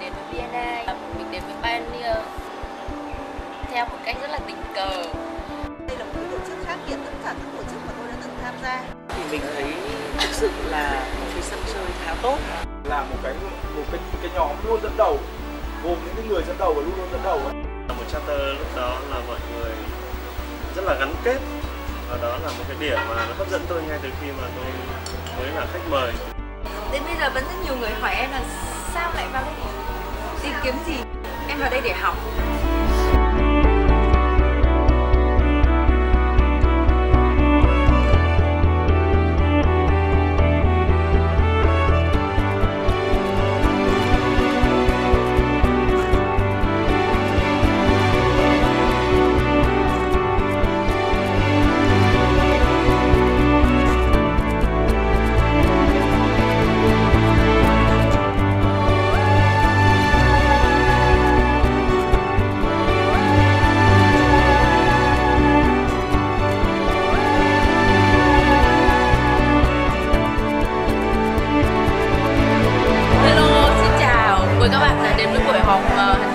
mình đến với VNA mình đến với Pioneer theo một cách rất là tình cờ. Đây là một tổ chức khác biệt tất cả các tổ chức mà tôi đã từng tham gia. Thì mình thấy thực sự là một cái sân chơi khá tốt. Là một cái một cái cái nhóm luôn dẫn đầu gồm những cái người dẫn đầu và luôn luôn dẫn đầu. Ấy. là một charter lúc đó là mọi người rất là gắn kết. Và đó là một cái điểm mà nó hấp dẫn tôi ngay từ khi mà tôi mới là khách mời. Đến bây giờ vẫn rất nhiều người hỏi em là sao lại vào đây? Tìm kiếm gì? Em vào đây để học. các bạn đã đến với buổi học uh, ờ,